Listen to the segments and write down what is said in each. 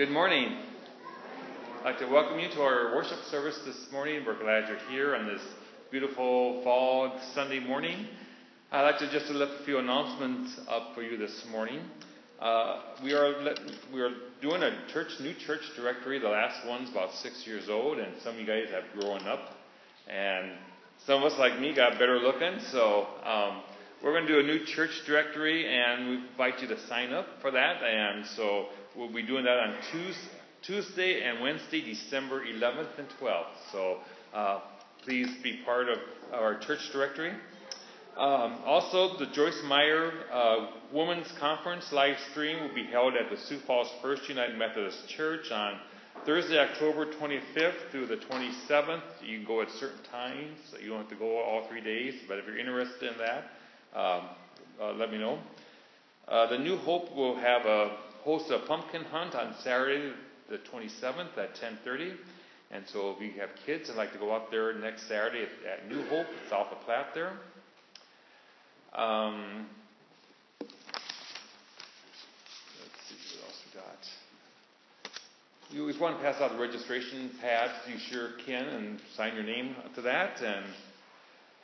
Good morning. I'd like to welcome you to our worship service this morning. We're glad you're here on this beautiful fall Sunday morning. I'd like to just lift a few announcements up for you this morning. Uh, we are we are doing a church new church directory. The last one's about six years old, and some of you guys have grown up, and some of us like me got better looking. So um, we're going to do a new church directory, and we invite you to sign up for that. And so we'll be doing that on Tuesday, and Wednesday, December 11th and 12th. So uh, please be part of our church directory. Um, also, the Joyce Meyer uh, Women's Conference live stream will be held at the Sioux Falls First United Methodist Church on Thursday, October 25th through the 27th. You can go at certain times. You don't have to go all three days, but if you're interested in that, um, uh, let me know. Uh, the New Hope will have a host a pumpkin hunt on Saturday, the 27th at 10:30. And so if you have kids and like to go up there next Saturday at, at New Hope, south of Platte there. Um, let's see what else we got. You always want to pass out the registration pads. You sure can, and sign your name to that. And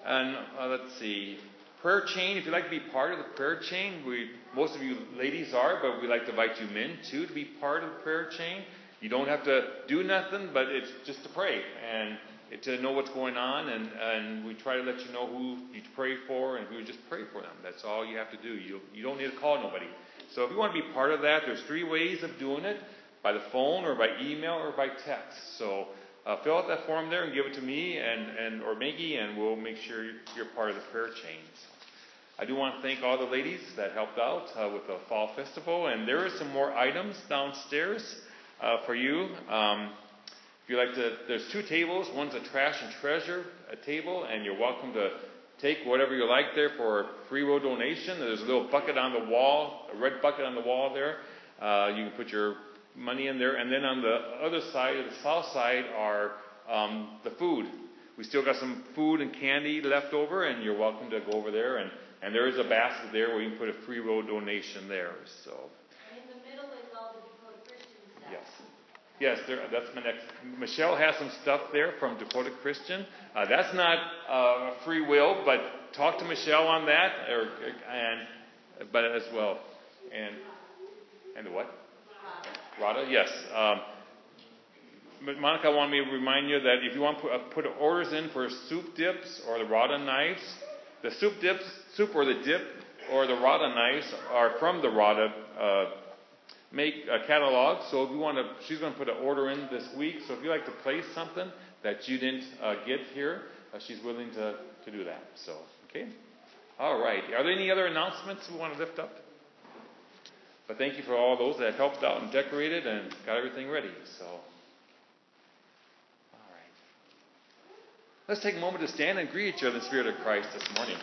and uh, let's see, prayer chain. If you'd like to be part of the prayer chain, we most of you ladies are, but we'd like to invite you men too to be part of the prayer chain. You don't have to do nothing, but it's just to pray and to know what's going on, and, and we try to let you know who you pray for, and we would just pray for them. That's all you have to do. You, you don't need to call nobody. So if you want to be part of that, there's three ways of doing it by the phone, or by email, or by text. So uh, fill out that form there and give it to me and, and or Maggie, and we'll make sure you're part of the prayer chains. I do want to thank all the ladies that helped out uh, with the fall festival, and there are some more items downstairs uh, for you. Um, if you like to, there's two tables. One's a trash and treasure a table, and you're welcome to take whatever you like there for a free will donation. There's a little bucket on the wall, a red bucket on the wall there. Uh, you can put your money in there, and then on the other side, the south side, are um, the food. We still got some food and candy left over, and you're welcome to go over there and and there is a basket there where you can put a free will donation there. So. in the middle is all the Dakota Christian stuff. Yes. Yes, there, that's my next. Michelle has some stuff there from Dakota Christian. Uh, that's not uh, free will, but talk to Michelle on that, or and but as well, and and the what? Rada, yes. Um, Monica wanted me to remind you that if you want to put, uh, put orders in for soup dips or the Rada knives, the soup dips, soup or the dip or the Rada knives are from the Rada uh, make a catalog. So if you want to, she's going to put an order in this week. So if you like to place something that you didn't uh, get here, uh, she's willing to, to do that. So, okay. All right. Are there any other announcements we want to lift up? But thank you for all those that helped out and decorated and got everything ready. So. Let's take a moment to stand and greet each other in the Spirit of Christ this morning.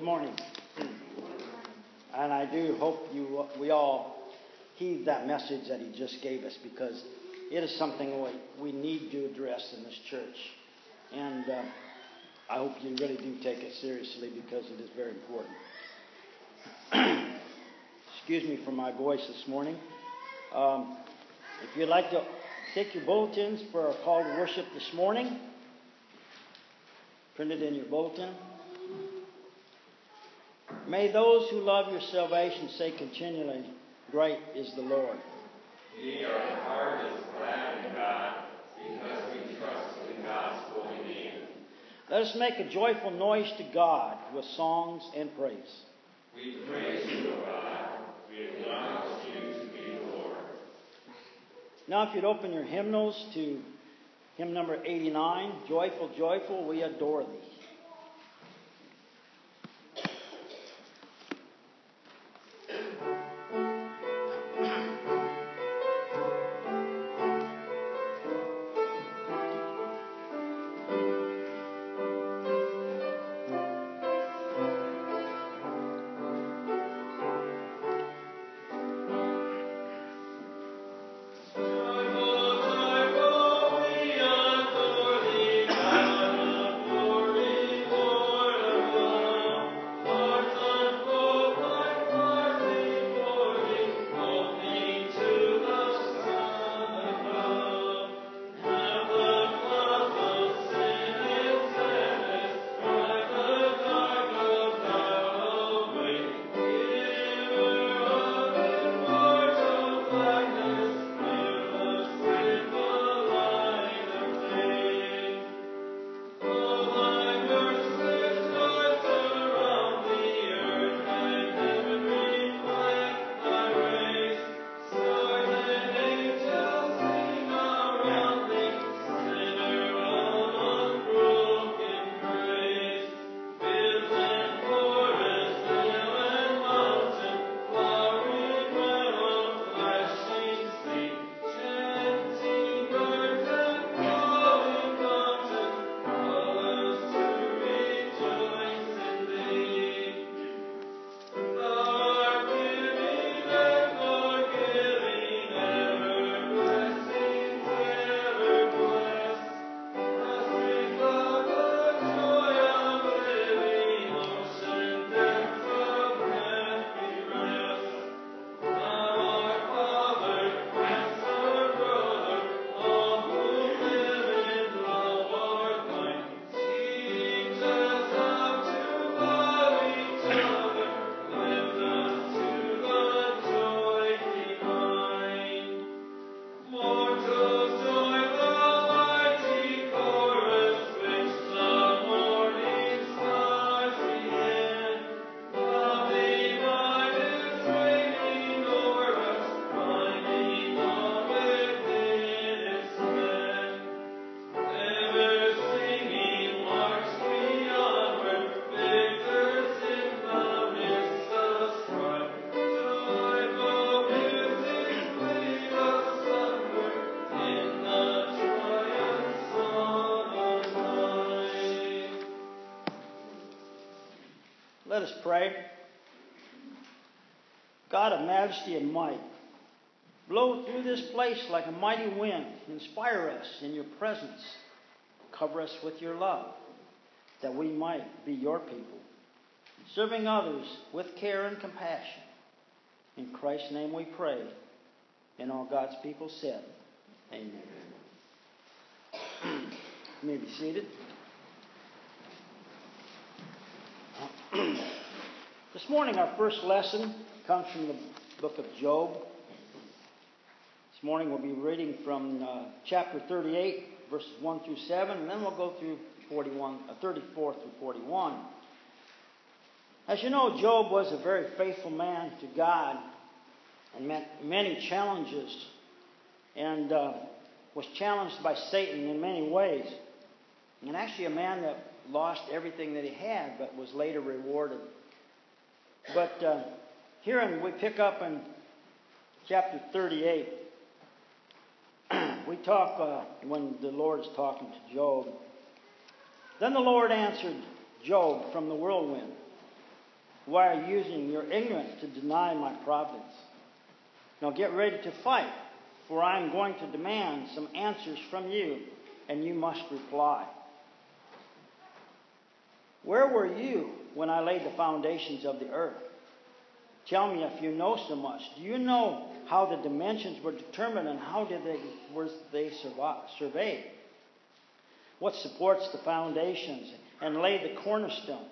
Good morning. And I do hope you, we all heed that message that he just gave us because it is something we, need to address in this church. And uh, I hope you really do take it seriously because it is very important. Excuse me for my voice this morning. Um, if you'd like to take your bulletins for our call to worship this morning, print it in your bulletin. May those who love your salvation say continually, Great is the Lord. We are heart is glad in God because we trust in God's holy name. Let us make a joyful noise to God with songs and praise. We praise you, O God. We acknowledge you to be the Lord. Now, if you'd open your hymnals to hymn number 89, Joyful, Joyful, We Adore Thee. Let us pray. God of majesty and might, blow through this place like a mighty wind. Inspire us in your presence. Cover us with your love, that we might be your people, serving others with care and compassion. In Christ's name we pray. And all God's people said, Amen. you may be seated. Morning, our first lesson comes from the book of Job. This morning, we'll be reading from uh, chapter 38, verses 1 through 7, and then we'll go through 41, uh, 34 through 41. As you know, Job was a very faithful man to God and met many challenges. And uh, was challenged by Satan in many ways. And actually, a man that lost everything that he had, but was later rewarded. But uh, here in, we pick up in chapter 38. we talk uh, when the Lord is talking to Job. Then the Lord answered Job from the whirlwind Why are you using your ignorance to deny my providence? Now get ready to fight, for I am going to demand some answers from you, and you must reply. Where were you when I laid the foundations of the earth? Tell me if you know so much. Do you know how the dimensions were determined and how did they, were they surveyed? What supports the foundations and laid the cornerstone?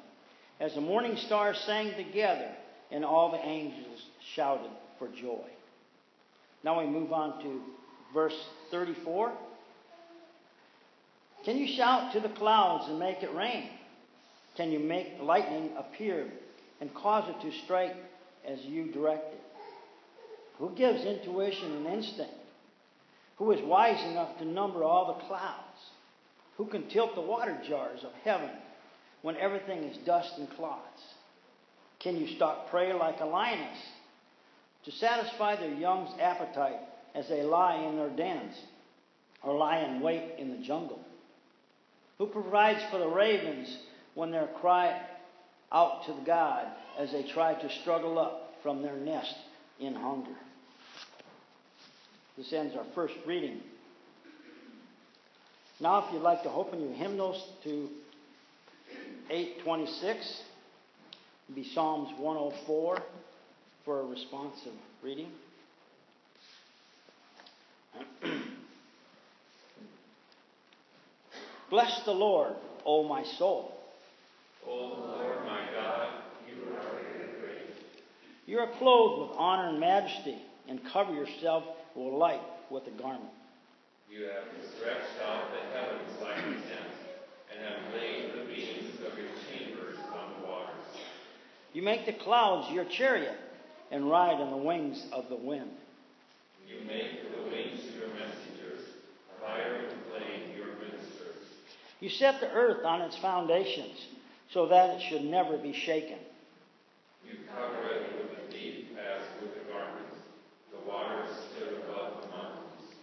As the morning stars sang together and all the angels shouted for joy. Now we move on to verse 34. Can you shout to the clouds and make it rain? Can you make lightning appear and cause it to strike as you direct it? Who gives intuition and instinct? Who is wise enough to number all the clouds? Who can tilt the water jars of heaven when everything is dust and clods? Can you stalk prey like a lioness to satisfy their young's appetite as they lie in their dens or lie in wait in the jungle? Who provides for the ravens when they cry out to God as they try to struggle up from their nest in hunger? This ends our first reading. Now, if you'd like to open your hymnals to 826, be Psalms 104 for a responsive reading. Bless the Lord, O my soul. O Lord my God, you are great. You are clothed with honor and majesty, and cover yourself with light with a garment. You have stretched out the heavens like a tent, and have laid the beams of your chambers on the waters. You make the clouds your chariot, and ride on the wings of the wind. You make the wings your messengers, fire and flame your ministers. You set the earth on its foundations, so that it should never be shaken. You cover it with a deep as with a garment. The waters stood above the mountains.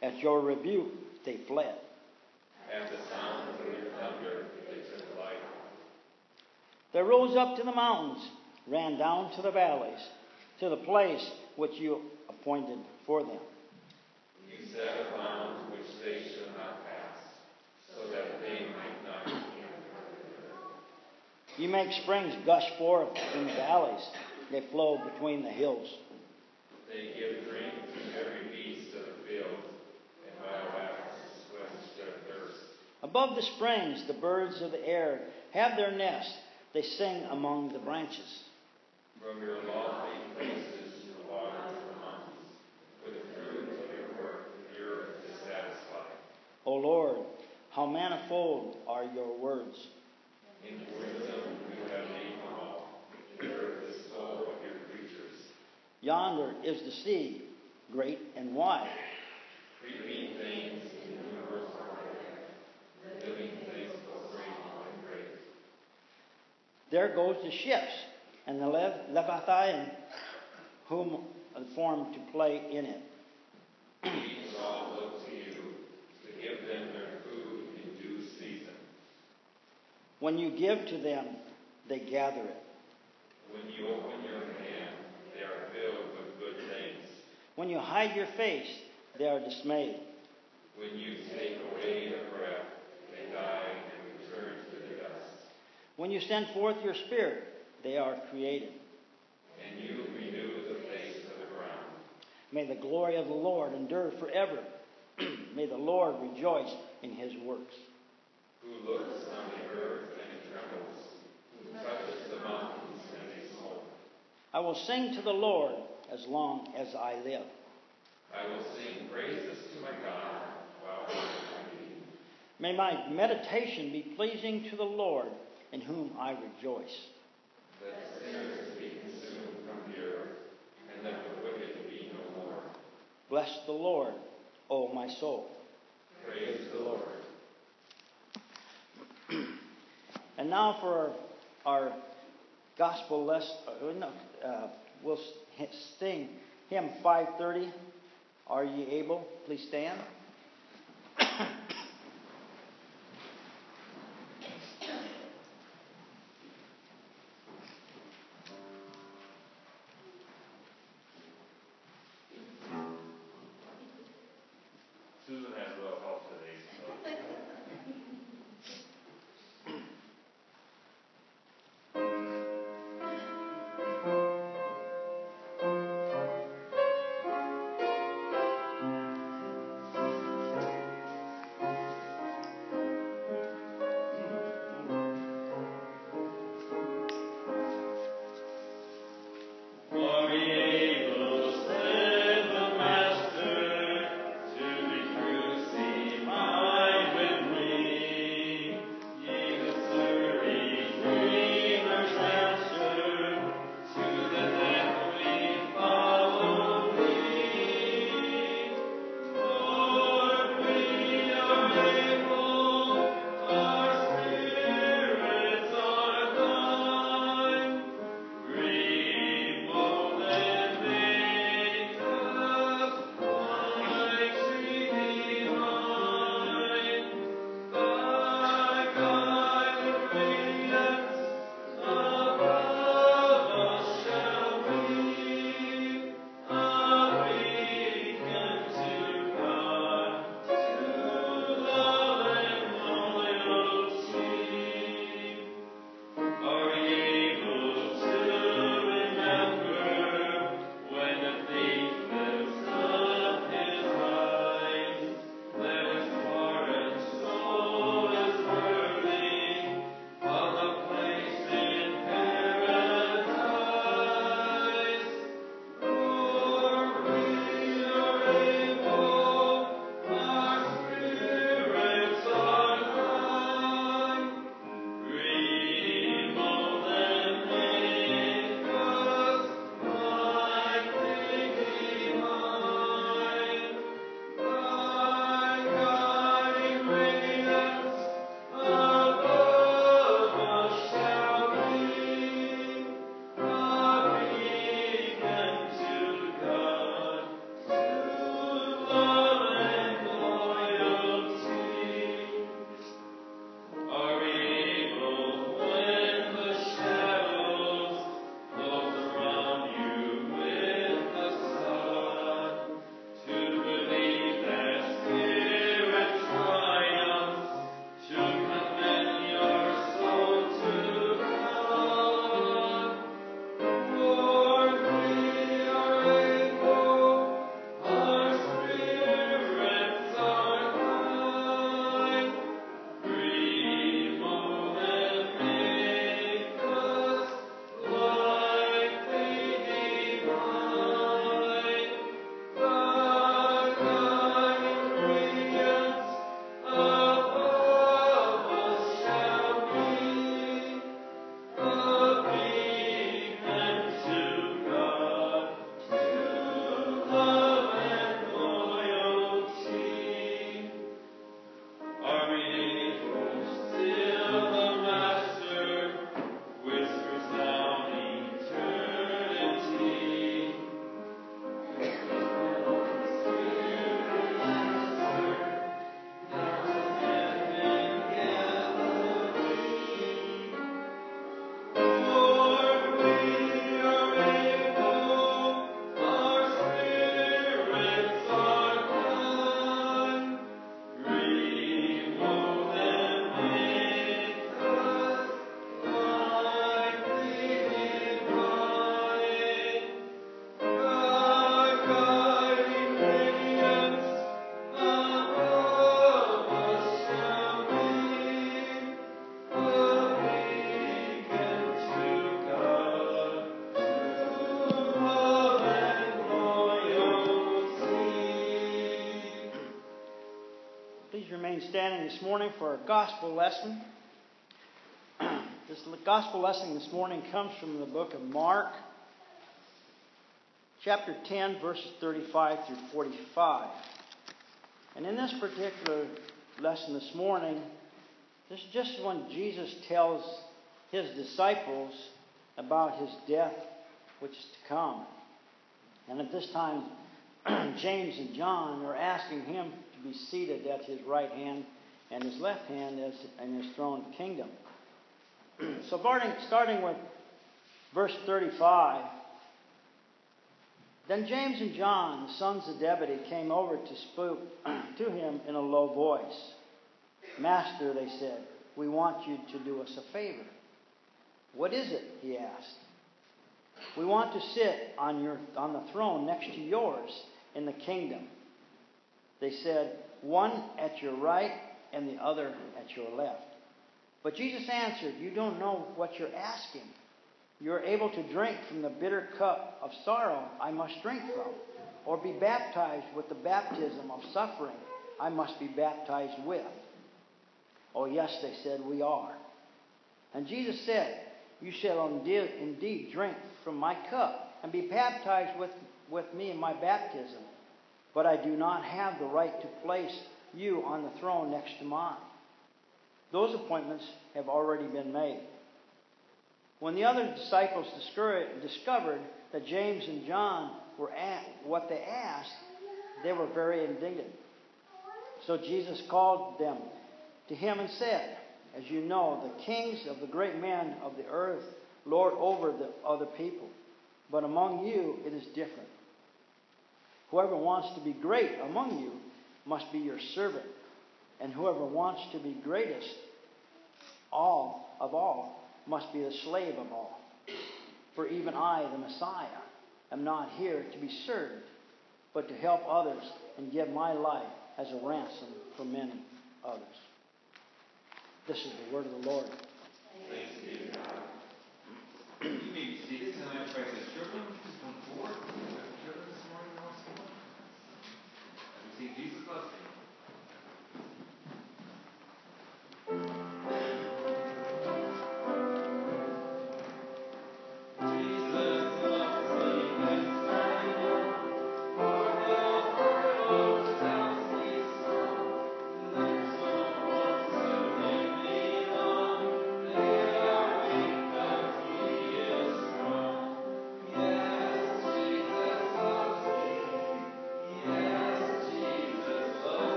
At your rebuke, they fled. At the sound of your thunder, they took flight. They rose up to the mountains, ran down to the valleys, to the place which you appointed for them. You set a bound which they should not pass, so that they might not You make springs gush forth in the valleys, they flow between the hills. They give drink to every beast of the field, and wild asses quench their thirst. Above the springs, the birds of the air have their nest. They sing among the branches. From your lofty places the mountains. With the fruit of your work, the earth is satisfied. O Lord, how manifold are your words. In wisdom you have made them all. The earth is full of your creatures. Yonder is the sea, great and wide. There goes the ships, and the Lev- Leviathan, whom formed to play in it. When you give to them, they gather it. When you open your hand, they are filled with good things. When you hide your face, they are dismayed. When you take away their breath, they die and return to the dust. When you send forth your spirit, they are created. And you renew the face of the ground. May the glory of the Lord endure forever. May the Lord rejoice in his works. Who looks on the earth and it trembles, who touches the mountains and they smoke. I will sing to the Lord as long as I live. I will sing praises to my God while I am. May my meditation be pleasing to the Lord, in whom I rejoice. Let sinners be consumed from the earth, and let the wicked be no more. Bless the Lord, O my soul. Praise the Lord. And now for our, our gospel lesson. Uh, no, uh, we'll sing hymn 530. Are ye able? Please stand. This morning for our gospel lesson. this gospel lesson this morning comes from the book of Mark, chapter 10, verses 35 through 45. And in this particular lesson this morning, this is just when Jesus tells his disciples about his death, which is to come. And at this time, James and John are asking him to be seated at his right hand and his left hand is in his throne kingdom. so, starting starting with verse 35. Then James and John, the sons of Zebedee, came over to speak to him in a low voice. Master, they said, we want you to do us a favor. What is it? He asked. We want to sit on, your, on the throne next to yours in the kingdom. They said, One at your right and the other at your left. But Jesus answered, You don't know what you're asking. You're able to drink from the bitter cup of sorrow I must drink from, or be baptized with the baptism of suffering I must be baptized with. Oh, yes, they said, we are. And Jesus said, You shall indeed drink from my cup and be baptized with, with me in my baptism, but I do not have the right to place you on the throne next to mine. Those appointments have already been made. When the other disciples discovered that James and John were at what they asked, they were very indignant. So Jesus called them to him and said, As you know, the kings of the great men of the earth lord over the other people, but among you it is different. Whoever wants to be great among you must be your servant, and whoever wants to be greatest all of all must be the slave of all. For even I, the Messiah, am not here to be served, but to help others and give my life as a ransom for many others. This is the word of the Lord. Thanks be to God. You may be seated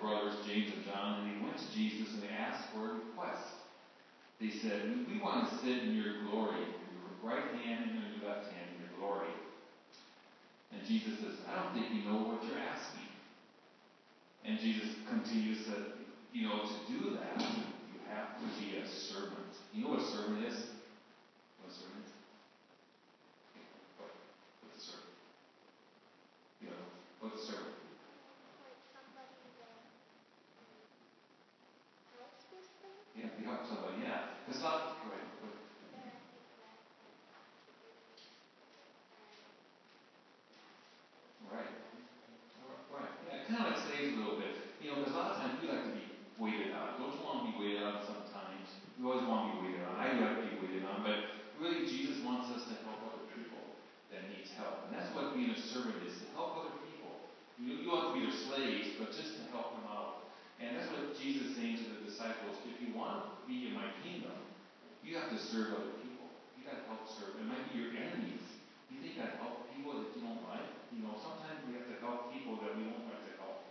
brothers, James and John, and they went to Jesus and they asked for a request. They said, We want to sit in your glory, in your right hand and your left hand in your glory. And Jesus says, I don't think you know what you're asking. And Jesus continues to, you know, to do that, you have to be a servant. You know what a servant is? What a servant is? Disciples. If you want to be in my kingdom, you have to serve other people. You got to help serve. It might be your enemies. You think I help people that you don't like? You know, sometimes we have to help people that we don't like to help.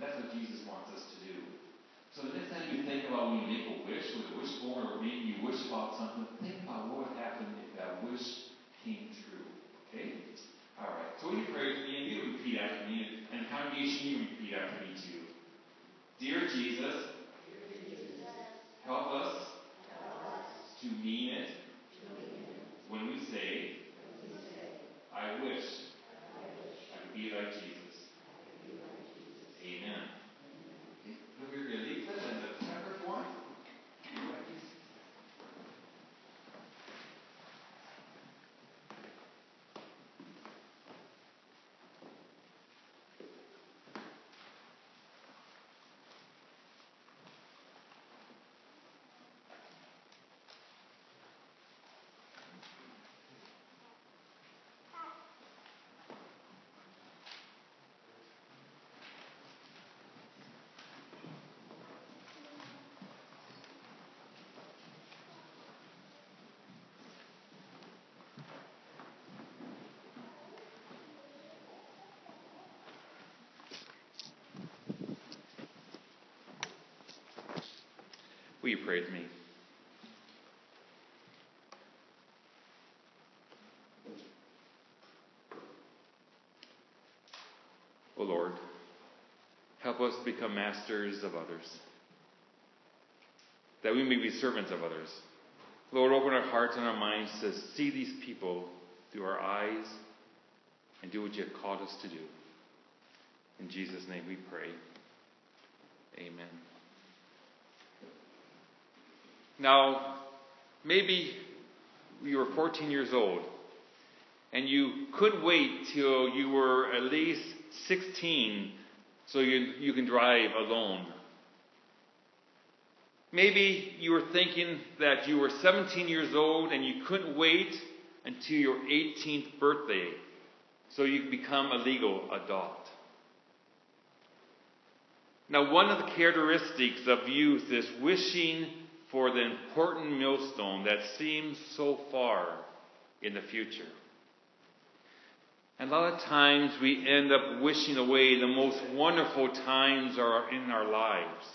That's what Jesus wants us to do. So the next time you think about when you make a wish with a wishbone, or maybe you wish about something, think about what would happen if that wish came true. Okay? All right. So when you pray with me, and you repeat after me, and the congregation, you repeat after me too. Dear Jesus, help us to mean it. When we say, I wish I could be like Jesus. Amen. Look at your leaflet and the pepper form. Will you pray with me? O oh Lord, help us become masters of others, that we may be servants of others. Lord, open our hearts and our minds to see these people through our eyes and do what you have called us to do. In Jesus' name we pray. Amen. Now, maybe you were 14 years old and you could wait till you were at least 16 so you, you can drive alone. Maybe you were thinking that you were 17 years old and you couldn't wait until your 18th birthday so you become a legal adult. Now, one of the characteristics of youth is wishing for the important millstone that seems so far in the future. And a lot of times we end up wishing away the most wonderful times are in our lives.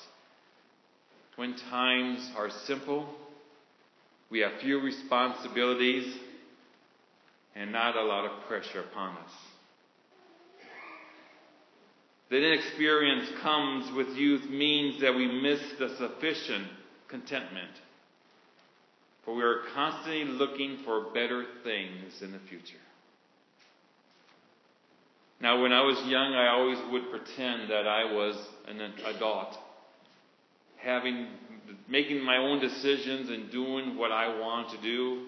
When times are simple, we have few responsibilities, and not a lot of pressure upon us. The inexperience comes with youth means that we miss the sufficient contentment. For we are constantly looking for better things in the future. Now, when I was young, I always would pretend that I was an adult, having, making my own decisions and doing what I want to do.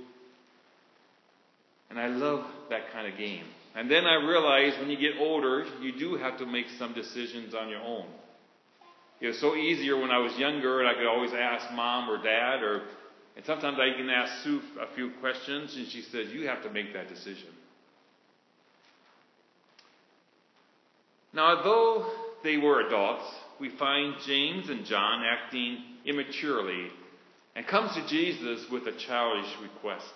And I love that kind of game. And then I realized when you get older, you do have to make some decisions on your own. It was so easier when I was younger and I could always ask mom or dad or and sometimes I can ask Sue a few questions and she said, You have to make that decision. Now, although they were adults, we find James and John acting immaturely and comes to Jesus with a childish request.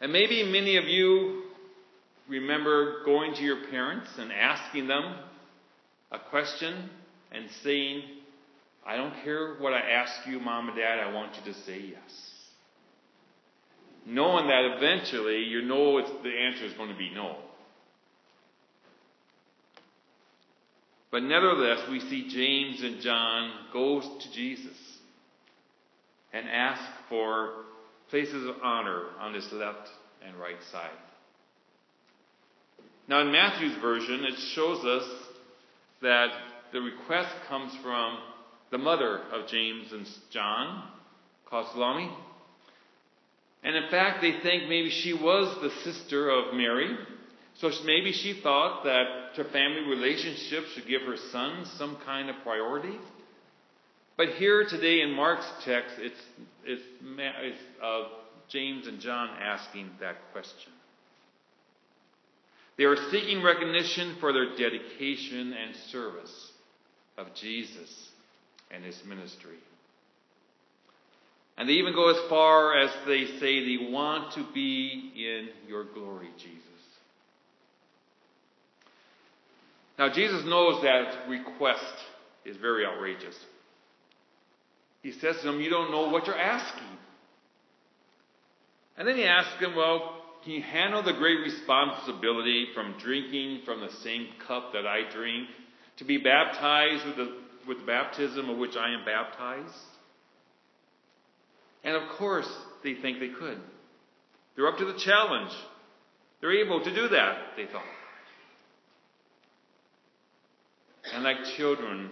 And maybe many of you remember going to your parents and asking them a question and saying, I don't care what I ask you, mom and dad, I want you to say yes. Knowing that eventually you know the answer is going to be no. But nevertheless, we see James and John go to Jesus and ask for places of honor on his left and right side. Now, in Matthew's version, it shows us that the request comes from the mother of James and John, called Salome. And in fact, they think maybe she was the sister of Mary, So maybe she thought that her family relationship should give her son some kind of priority. But here today in Mark's text, it's, it's, it's uh, James and John asking that question. They are seeking recognition for their dedication and service of Jesus and his ministry. And they even go as far as they say they want to be in your glory, Jesus. Now, Jesus knows that request is very outrageous. He says to them, You don't know what you're asking. And then he asks them, Well, can you handle the great responsibility from drinking from the same cup that I drink? To be baptized with the, with the baptism of which I am baptized? And of course, they think they could. They're up to the challenge. They're able to do that, they thought. And like children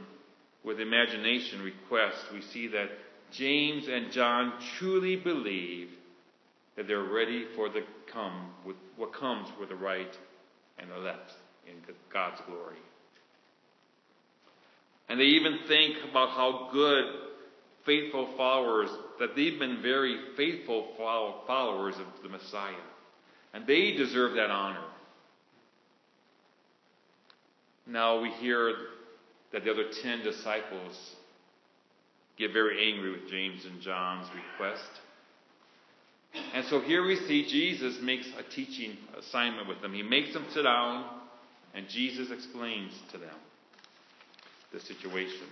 with imagination requests, we see that James and John truly believe that they're ready for the come with what comes with the right and the left in God's glory. And they even think about how good faithful followers, that they've been very faithful followers of the Messiah. And they deserve that honor. Now we hear that the other ten disciples get very angry with James and John's request. And so here we see Jesus makes a teaching assignment with them. He makes them sit down, and Jesus explains to them the situation.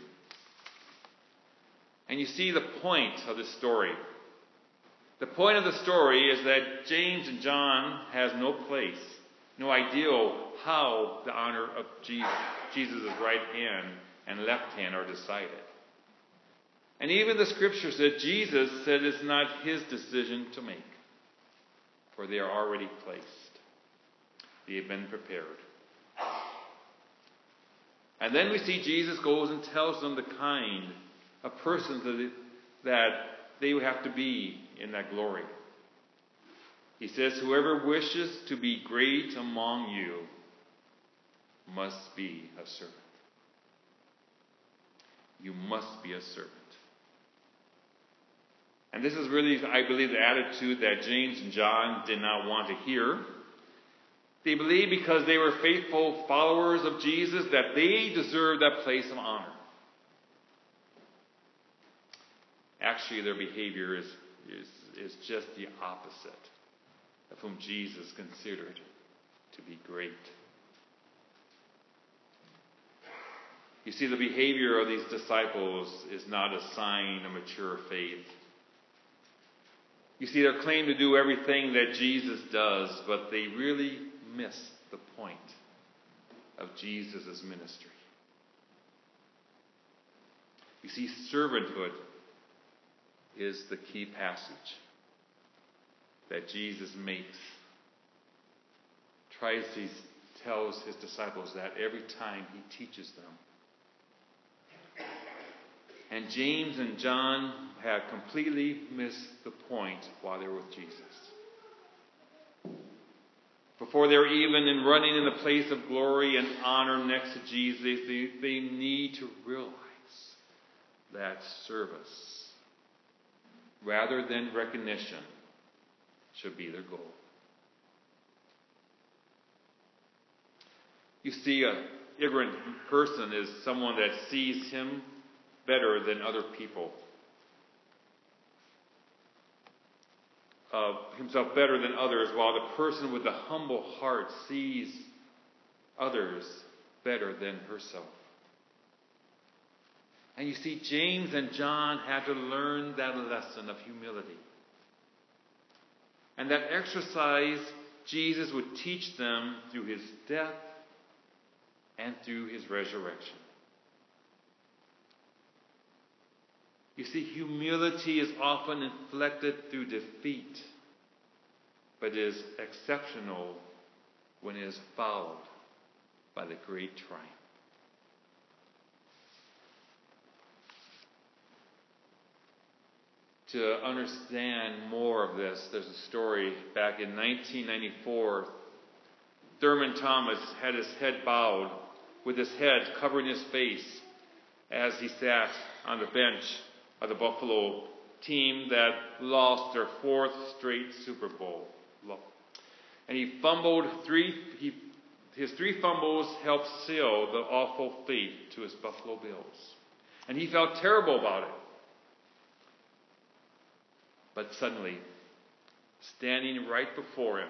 And you see the point of this story. The point of the story is that James and John has no place, no idea how the honor of Jesus, Jesus' right hand and left hand are decided. And even the scripture said Jesus said it's not his decision to make, for they are already placed. They have been prepared. And then we see Jesus goes and tells them the kind of person that, that they have to be in that glory. He says, Whoever wishes to be great among you must be a servant. You must be a servant. And this is really, I believe, the attitude that James and John did not want to hear. They believed because they were faithful followers of Jesus that they deserved that place of honor. Actually, their behavior is, is, is just the opposite of whom Jesus considered to be great. You see, the behavior of these disciples is not a sign of mature faith. You see, they claim to do everything that Jesus does, but they really miss the point of Jesus' ministry. You see, servanthood is the key passage that Jesus makes. Tries tells his disciples that every time he teaches them. And James and John had completely missed the point while they were with Jesus. Before they're even in running in the place of glory and honor next to Jesus, they, they need to realize that service, rather than recognition, should be their goal. You see, a ignorant person is someone that sees him better than other people. Uh, himself better than others, while the person with the humble heart sees others better than herself. And you see, James and John had to learn that lesson of humility. And that exercise Jesus would teach them through his death and through his resurrection. You see, humility is often inflected through defeat, but is exceptional when it is followed by the great triumph. To understand more of this, there's a story back in 1994. Thurman Thomas had his head bowed, with his head covering his face, as he sat on the bench of the Buffalo team that lost their fourth straight Super Bowl. And he fumbled three, he, his three fumbles helped seal the awful fate to his Buffalo Bills. And he felt terrible about it. But suddenly, standing right before him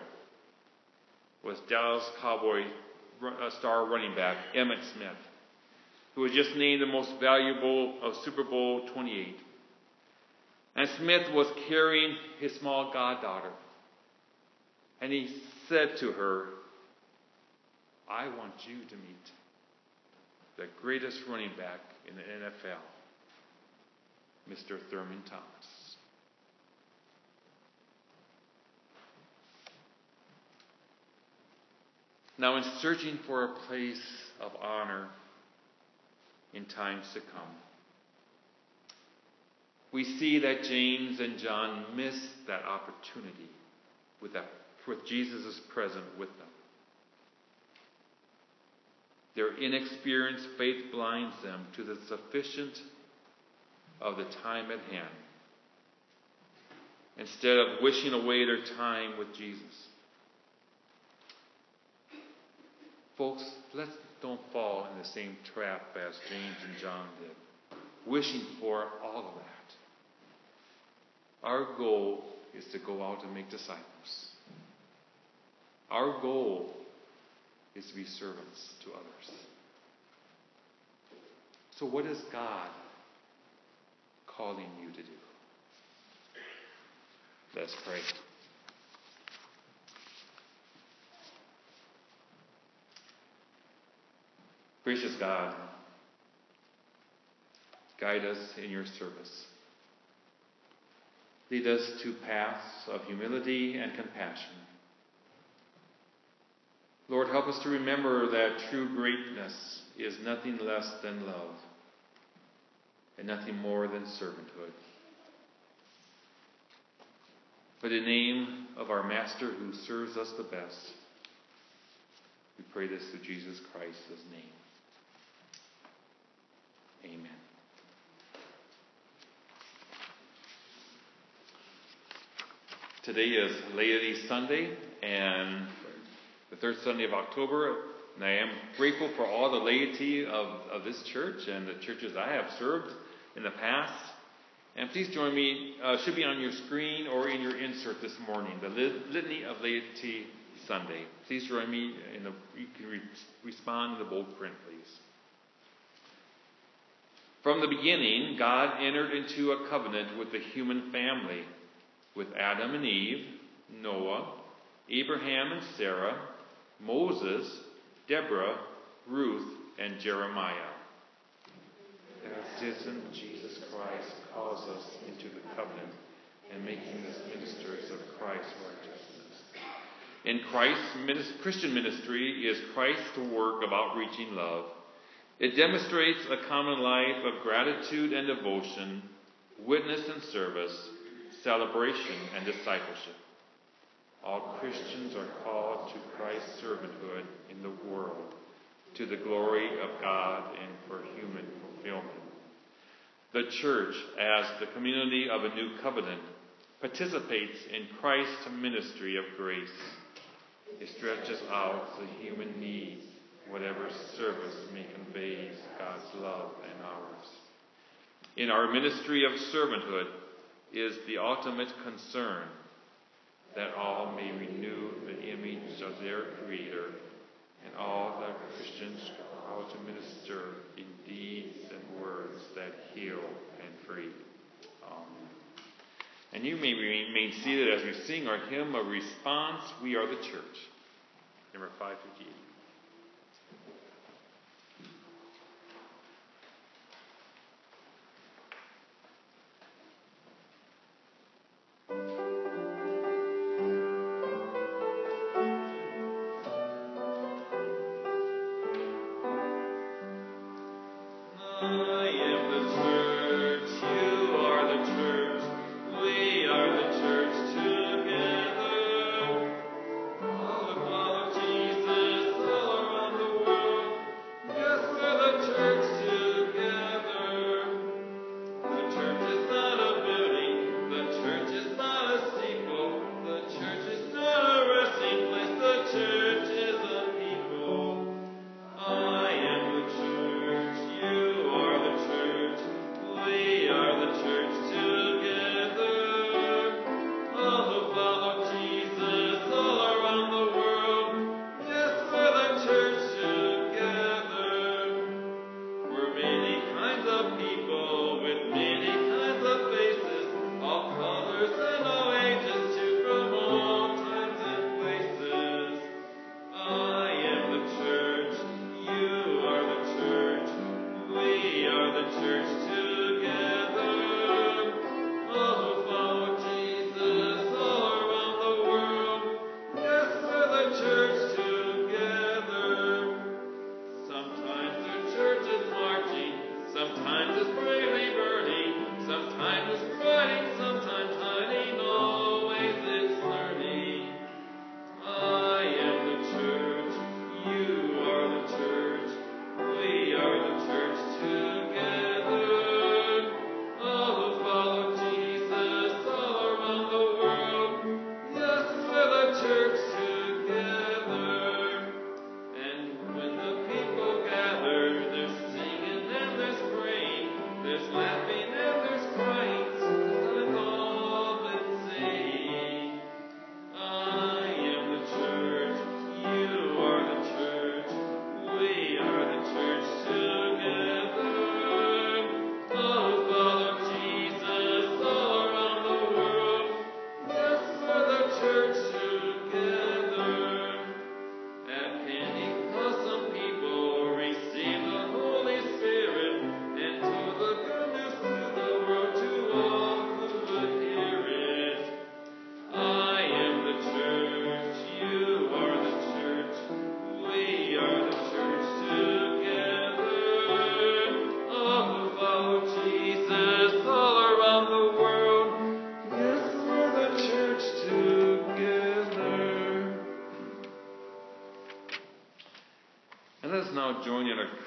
was Dallas Cowboy uh, star running back Emmitt Smith, who was just named the most valuable of Super Bowl 28. And Smith was carrying his small goddaughter. And he said to her, I want you to meet the greatest running back in the NFL, Mr. Thurman Thomas. Now, in searching for a place of honor in times to come, we see that James and John missed that opportunity with, with Jesus' present with them. Their inexperienced faith blinds them to the sufficient of the time at hand instead of wishing away their time with Jesus. Folks, let's don't fall in the same trap as James and John did, wishing for all of that. Our goal is to go out and make disciples. Our goal is to be servants to others. So, what is God calling you to do? Let's pray. Gracious God, guide us in your service. Lead us to paths of humility and compassion. Lord, help us to remember that true greatness is nothing less than love and nothing more than servanthood. For the name of our Master who serves us the best, we pray this through Jesus Christ's name. Amen. Today is Laity Sunday and the third Sunday of October, and I am grateful for all the laity of, of this church and the churches I have served in the past. And please join me, uh, should be on your screen or in your insert this morning, the Litany of Laity Sunday. Please join me in the, you can re- respond in the bold print, please. From the beginning, God entered into a covenant with the human family, with Adam and Eve, Noah, Abraham and Sarah, Moses, Deborah, Ruth, and Jeremiah. Citizen Jesus Christ calls us into the covenant and making us ministers of Christ's righteousness. In Christ's Christian ministry is Christ's work of outreaching love it demonstrates a common life of gratitude and devotion, witness and service, celebration and discipleship. All Christians are called to Christ's servanthood in the world, to the glory of God and for human fulfillment. The church, as the community of a new covenant, participates in Christ's ministry of grace. It stretches out the human needs whatever service may convey God's love and ours. In our ministry of servanthood is the ultimate concern that all may renew the image of their Creator, and all that Christians called to minister in deeds and words that heal and free. Amen. And you may remain seated as we sing our hymn of response, We Are the Church, number 558.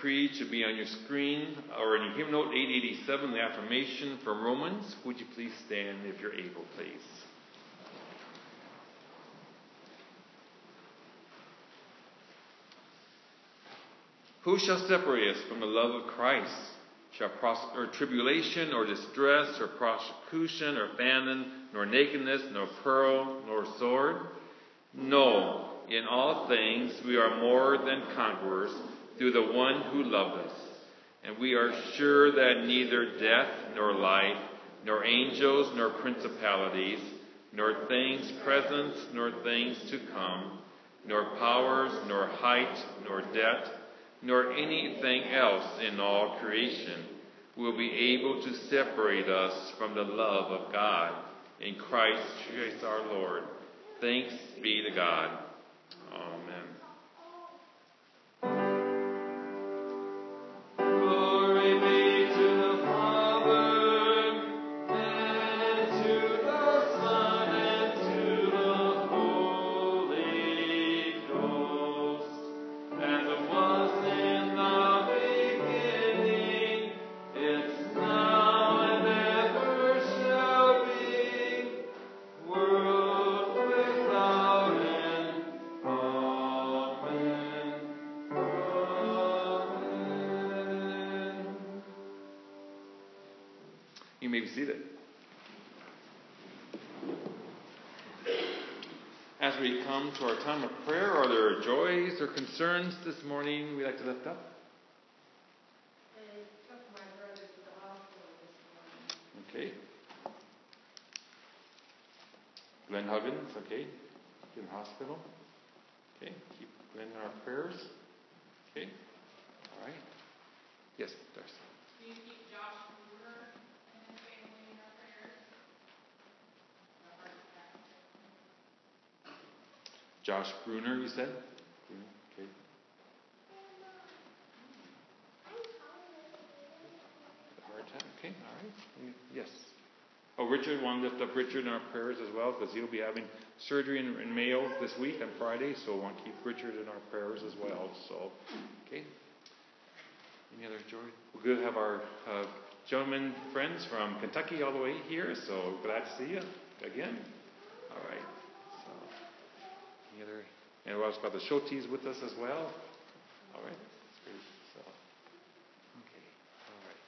Creed should be on your screen or in your hymn note 887, the affirmation from Romans. Would you please stand if you're able, please? Who shall separate us from the love of Christ? Shall pros- or tribulation, or distress, or persecution, or famine, nor nakedness, nor peril, nor sword? No, in all things we are more than conquerors through the one who loved us. And we are sure that neither death nor life, nor angels nor principalities, nor things present nor things to come, nor powers, nor height, nor depth, nor anything else in all creation will be able to separate us from the love of God in Christ Jesus our Lord. Thanks be to God. Concerns this morning we'd like to lift up? Okay. Glenn Huggins, okay. In hospital. Okay. Keep Glenn in our prayers. Okay. All right. Yes, Darcy. Do you keep Josh Bruner, you said? Okay. Okay, all right. Yes. Oh, Richard, want to lift up Richard in our prayers as well because he'll be having surgery in, in Mayo this week on Friday, so we want to keep Richard in our prayers as well. So, okay. Any other joy? We're going to have our uh, gentlemen friends from Kentucky all the way here, so glad to see you again. All right. So, any other? And we also got the Shotis with us as well. All right. That's great. So, okay. All right.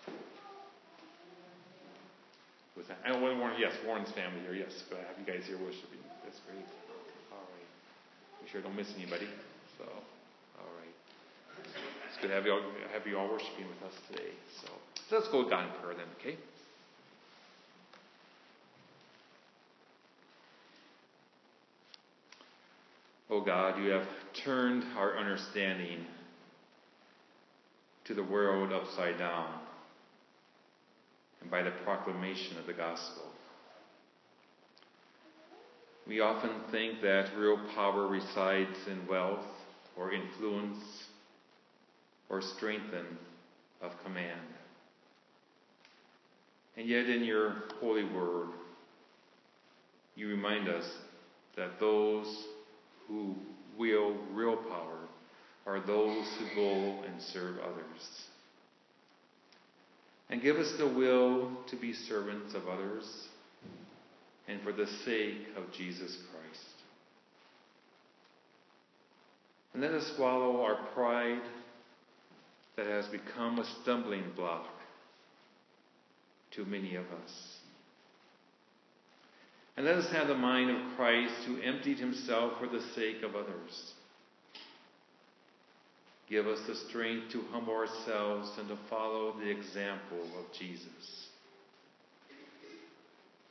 Was that? And Warren, yes, Warren's family here. Yes, but I have you guys here worshiping. That's great. All right. Make sure I don't miss anybody. So, all right. It's good to have you all, have you all worshiping with us today. So, so let's go with God in prayer then, okay? O God, you have turned our understanding to the world upside down. and by the proclamation of the gospel. We often think that real power resides in wealth or influence or strength of command. And yet, in your holy word, you remind us that those who wield real power are those who go and serve others. And give us the will to be servants of others and for the sake of Jesus Christ. And let us swallow our pride that has become a stumbling block to many of us. And let us have the mind of Christ who emptied himself for the sake of others. Give us the strength to humble ourselves and to follow the example of Jesus,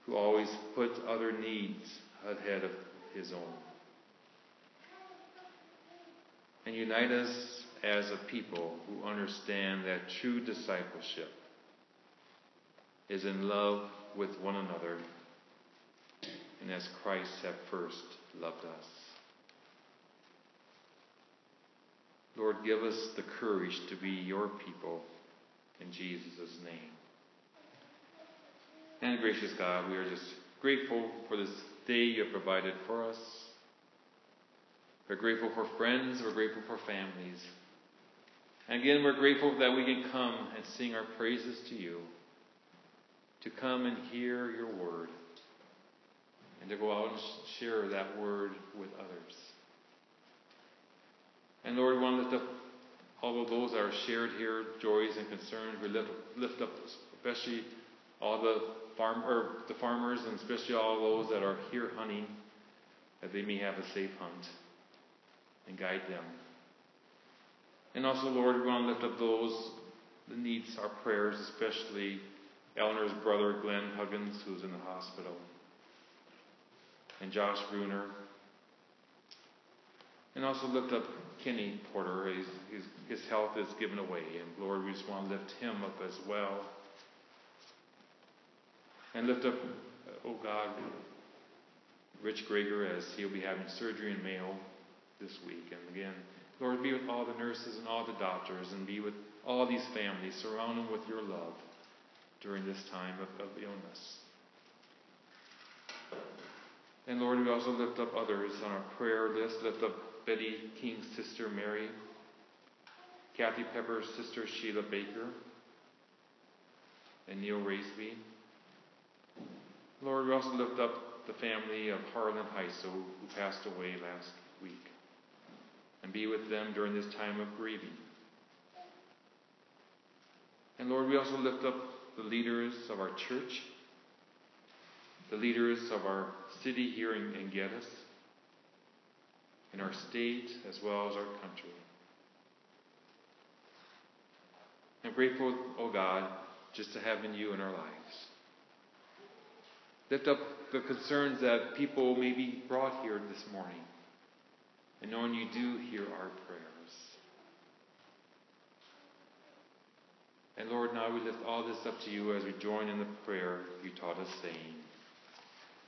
who always put other needs ahead of his own. And unite us as a people who understand that true discipleship is in love with one another and as Christ have first loved us. Lord, give us the courage to be your people in Jesus' name. And gracious God, we are just grateful for this day you have provided for us. We're grateful for friends, we're grateful for families. And again, we're grateful that we can come and sing our praises to you, to come and hear your word, and to go out and share that word with others. And Lord, we want to lift up all of those that are shared here, joys and concerns. We lift, lift up especially all the farm or the farmers and especially all those that are here hunting, that they may have a safe hunt and guide them. And also, Lord, we want to lift up those that needs our prayers, especially Eleanor's brother, Glenn Huggins, who's in the hospital, and Josh Bruner. And also lift up Kenny Porter. His, his, health is given away, and Lord, we just want to lift him up as well. And lift up, uh, oh God, Rich Greger as he'll be having surgery in Mayo this week. And again, Lord, be with all the nurses and all the doctors and be with all these families. Surround them with your love during this time of, of illness. And Lord, we also lift up others on our prayer list. Lift up Betty King's sister Mary, Kathy Pepper's sister Sheila Baker, and Neil Raisby. Lord, we also lift up the family of Harlan Heiso, who passed away last week, and be with them during this time of grieving. And Lord, we also lift up the leaders of our church, the leaders of our city here in, in Geddes, in our state, as well as our country. I'm grateful, oh God, just to have in you in our lives. Lift up the concerns that people may be brought here this morning, and knowing you do hear our prayers. And Lord, now we lift all this up to you as we join in the prayer you taught us, saying,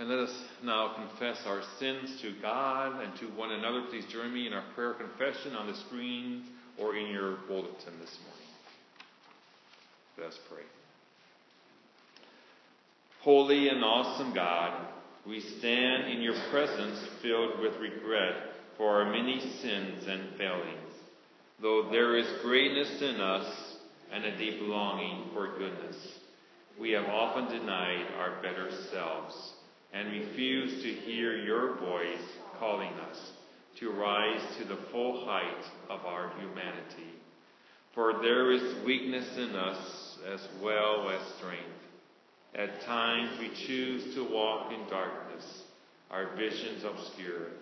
And let us now confess our sins to God and to one another. Please join me in our prayer confession on the screen or in your bulletin this morning. Let us pray. Holy and awesome God, we stand in your presence filled with regret for our many sins and failings. Though there is greatness in us and a deep longing for goodness, we have often denied our better selves and refuse to hear your voice calling us to rise to the full height of our humanity. For there is weakness in us as well as strength. At times we choose to walk in darkness, our visions obscured.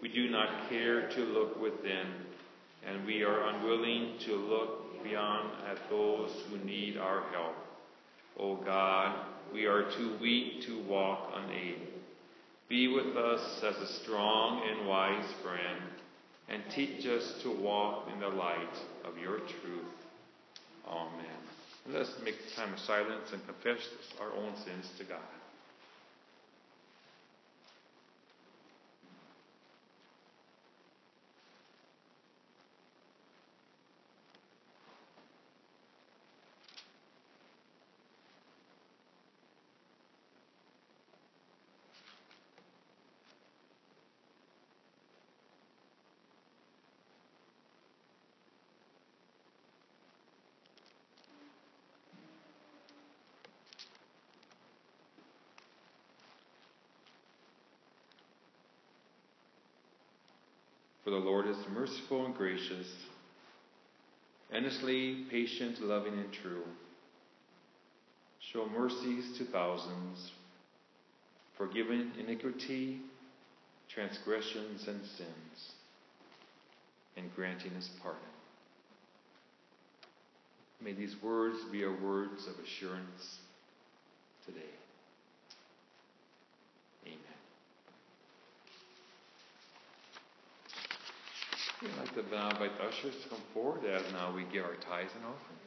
We do not care to look within, and we are unwilling to look beyond at those who need our help. O God, we are too weak to walk unaided. Be with us as a strong and wise friend, and teach us to walk in the light of your truth. Amen. Let us make time of silence and confess our own sins to God. The Lord is merciful and gracious, endlessly patient, loving, and true. Show mercies to thousands, forgiving iniquity, transgressions, and sins, and granting his pardon. May these words be our words of assurance today. I'd like to now ushers to come forward as now we give our tithes and offerings.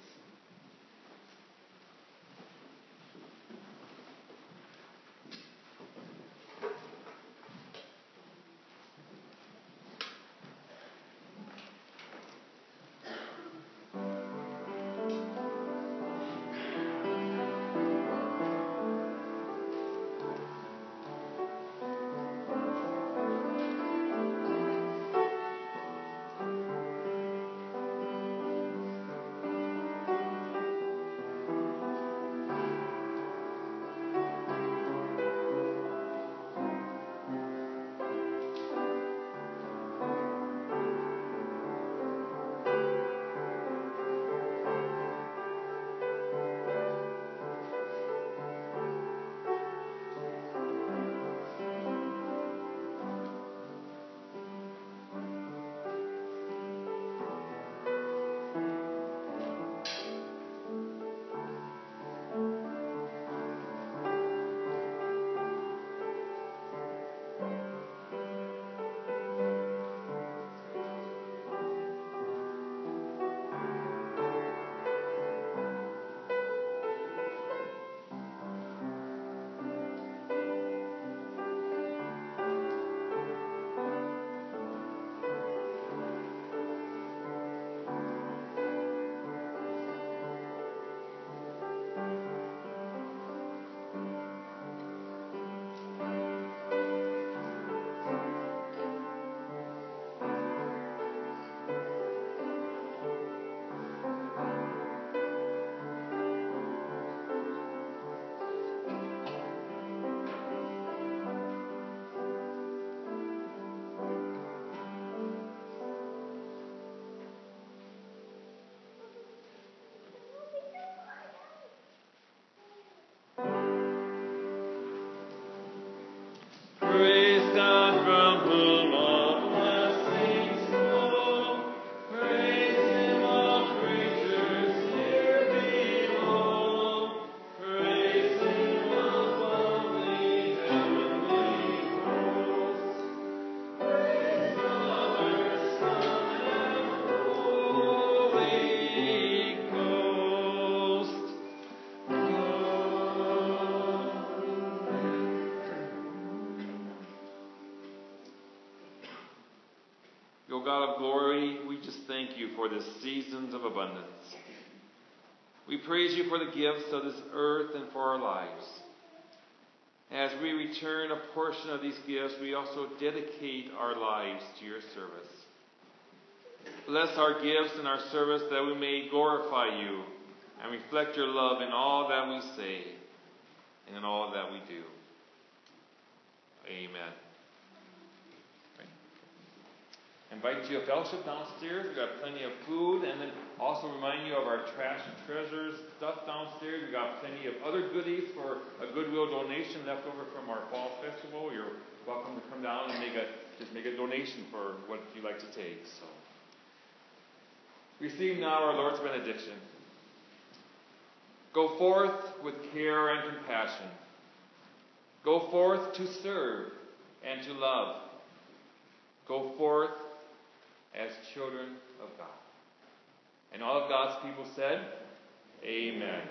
This earth and for our lives. As we return a portion of these gifts, we also dedicate our lives to your service. Bless our gifts and our service that we may glorify you and reflect your love in all that we say and in all that we do. Amen. invite you to fellowship downstairs. We've got plenty of food, and then also remind you of our trash and treasures stuff downstairs. We've got plenty of other goodies for a Goodwill donation left over from our fall festival. You're welcome to come down and make a just make a donation for what you like to take. So, receive now our Lord's benediction. Go forth with care and compassion. Go forth to serve and to love. Go forth as children of God. And all of God's people said, Amen.